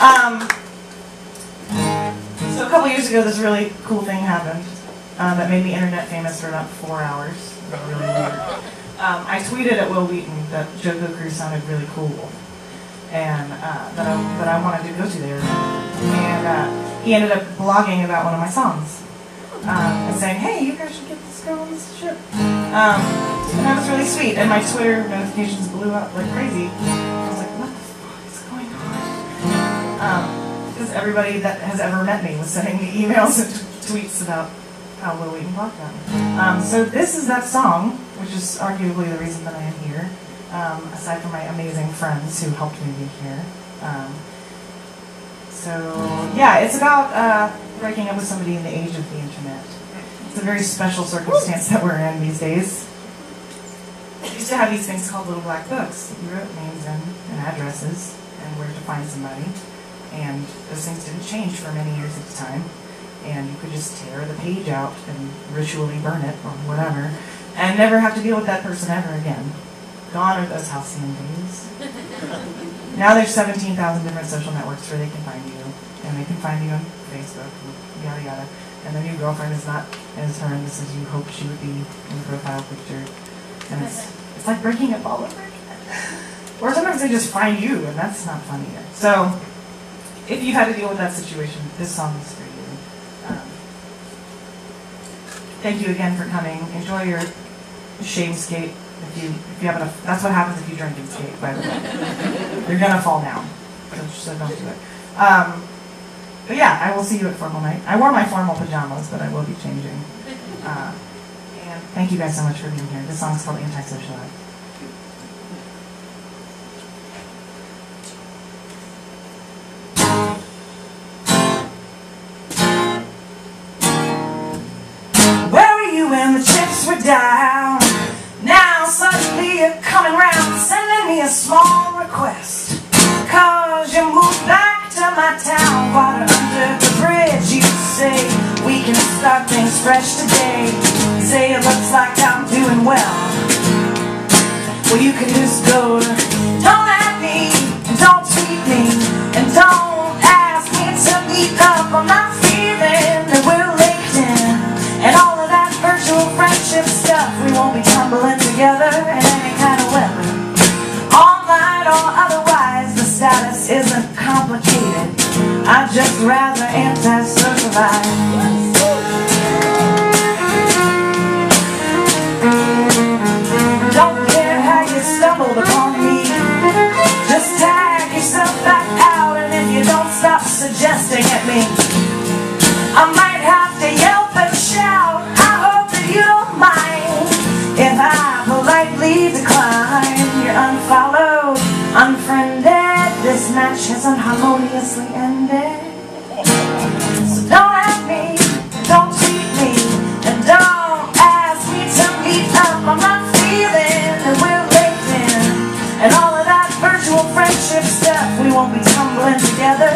Um, so a couple years ago, this really cool thing happened uh, that made me internet famous for about four hours. Really. Um, I tweeted at Wil Wheaton that JoCo Cruise sounded really cool, and uh, that I that I wanted to go to there. And uh, he ended up blogging about one of my songs um, and saying, "Hey, you guys should get this girl on this ship." Um, and that was really sweet. And my Twitter notifications blew up like crazy. On?" Because everybody that has ever met me was sending me emails and tweets about how Wil Wheaton about me. Um, so this is that song, which is arguably the reason that I am here. Um, aside from my amazing friends who helped me be here. Um, so yeah, it's about uh, breaking up with somebody in the age of the internet. It's a very special circumstance that we're in these days. We used to have these things called little black books. You wrote names and, and addresses and where to find somebody. And those things didn't change for many years at a time. And you could just tear the page out and ritually burn it or whatever and never have to deal with that person ever again. Gone are those halcyon days. now there's 17,000 different social networks where they can find you. And they can find you on Facebook, and yada yada. And the new girlfriend is not as horrendous as you hoped she would be in the profile picture. And it's, it's like breaking up all over again. Or sometimes they just find you, and that's not fun either. So, if you had to deal with that situation, this song is for you. Um, thank you again for coming. Enjoy your shame skate. If you if you have enough, that's what happens if you drink and skate. By the way, you're gonna fall down. So, so don't do it. Um, but yeah, I will see you at formal night. I wore my formal pajamas, but I will be changing. Uh, and thank you guys so much for being here. This song's called Antisocial were down? Now suddenly you're coming round, sending me a small request. Cause you moved back to my town, water under the bridge. You say we can start things fresh today. You say it looks like I'm doing well. Well, you can just go to, friendship. We won't be tumbling together in any kind of weather. Online or otherwise, the status isn't complicated. I'd just rather anti-socialize. Has unharmoniously ended. So don't at me, don't tweet me, and don't ask me to meet up. I'm not feeling that we're linked and all of that virtual friendship stuff. We won't be tumbling together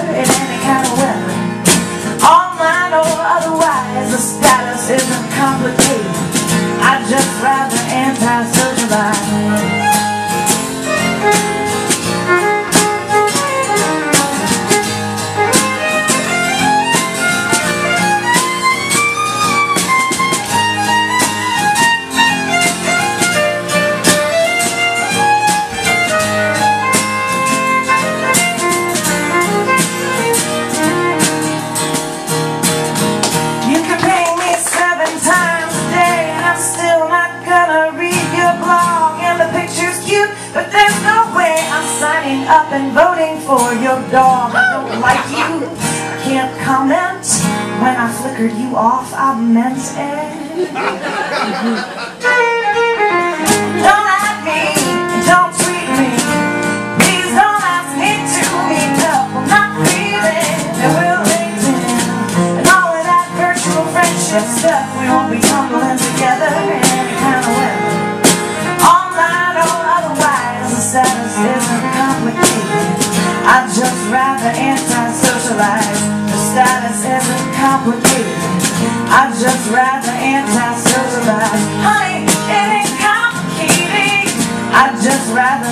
up and voting for your dog. I don't like you, can't comment. When I flickered you off, I meant it. I'd just rather anti-socialize. Honey, it ain't complicated. I'd just rather